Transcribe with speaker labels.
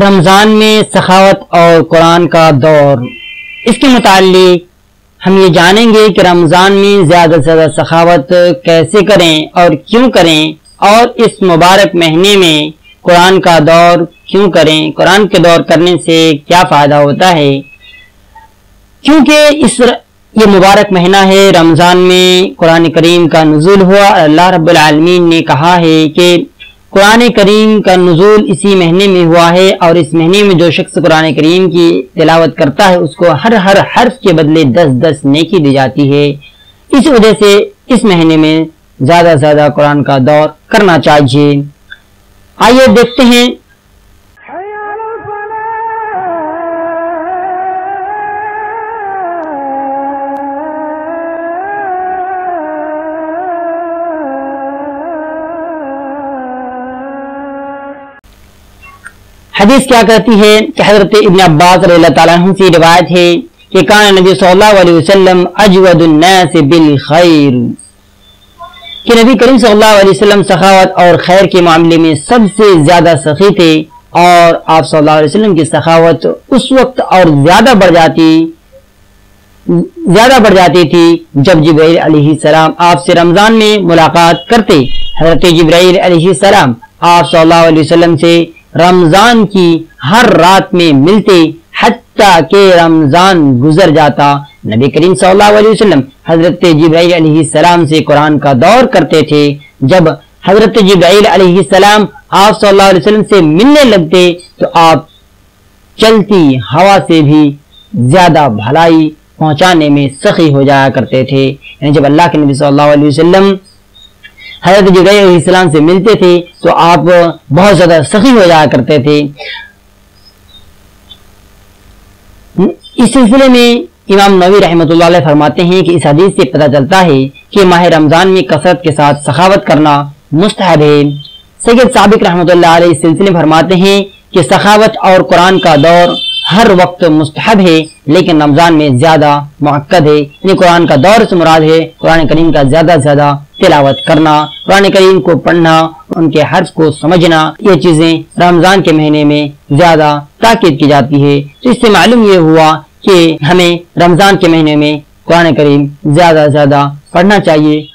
Speaker 1: رمضان میں سخاوت اور قرآن کا دور۔ اس کے متعلق ہم یہ جانیں گے کہ رمضان میں زیادہ سے زیادہ سخاوت کیسے کریں اور کیوں کریں اور اس مبارک مہینے میں قرآن کا دور کیوں کریں، قرآن کے دور کرنے سے کیا فائدہ ہوتا ہے۔ کیونکہ اس یہ مبارک مہینہ ہے، رمضان میں قرآن کریم کا نزول ہوا۔ اللہ رب العالمین نے کہا ہے کہ قرآن کریم کا نزول اسی مہینے میں ہوا ہے اور اس مہینے میں جو شخص قرآن کریم کی تلاوت کرتا ہے، اس کو ہر ہر حرف کے بدلے دس دس نیکی دی جاتی ہے۔ اس وجہ سے اس مہینے میں زیادہ سے زیادہ قرآن کا دور کرنا چاہیے۔ آئیے دیکھتے ہیں حدیث کیا کہتی ہے کہ حضرت ابن عباس رضی اللہ تعالیٰ عنہ سے روایت ہے کہ کان نبی صلی اللہ علیہ وسلم اجود الناس بالخیر۔ کہ نبی کریم صلی اللہ علیہ وسلم سخاوت اور خیر کے معاملے میں سب سے زیادہ سخی تھے اور آپ صلی اللہ علیہ وسلم کی سخاوت اس وقت اور زیادہ بڑھ جاتی، زیادہ بڑھ جاتی تھی جب جبرائیل علیہ السلام آپ سے رمضان میں ملاقات کرتے۔ حضرت جبرائیل علیہ السلام آپ صلی اللہ علیہ وسلم سے رمضان کی ہر رات میں ملتے حتیٰ کہ رمضان گزر جاتا۔ نبی کریم صلی اللہ علیہ وسلم حضرت جبرائیل علیہ السلام سے قرآن کا دور کرتے تھے۔ جب حضرت جبرائیل علیہ السلام آپ صلی اللہ علیہ وسلم سے ملنے لگتے تو آپ چلتی ہوا سے بھی زیادہ بھلائی پہنچانے میں سخی ہو جایا کرتے تھے۔ یعنی جب اللہ کے نبی صلی اللہ علیہ وسلم حضرت جبرائیل علیہ السلام سے ملتے تھے تو آپ بہت زیادہ سخی ہو جایا کرتے تھے۔ اس سلسلے میں امام نوی رحمۃ اللہ علیہ فرماتے ہیں کہ اس حدیث سے پتہ چلتا ہے کہ ماہ رمضان میں کثرت کے ساتھ سخاوت کرنا مستحب ہے۔ سید سابق رحمۃ اللہ علیہ اس سلسلے میں فرماتے ہیں کہ سخاوت اور قرآن کا دور ہر وقت مستحب ہے، لیکن رمضان میں زیادہ معقد ہے۔ یعنی قرآن کا دور سے مراد ہے، قرآن کریم کا زیادہ سے زیادہ تلاوت کرنا، قرآن کریم کو پڑھنا، ان کے حرف کو سمجھنا، یہ چیزیں رمضان کے مہینے میں زیادہ تاکید کی جاتی ہے۔ تو اس سے معلوم یہ ہوا کہ ہمیں رمضان کے مہینے میں قرآن کریم زیادہ سے زیادہ پڑھنا چاہیے۔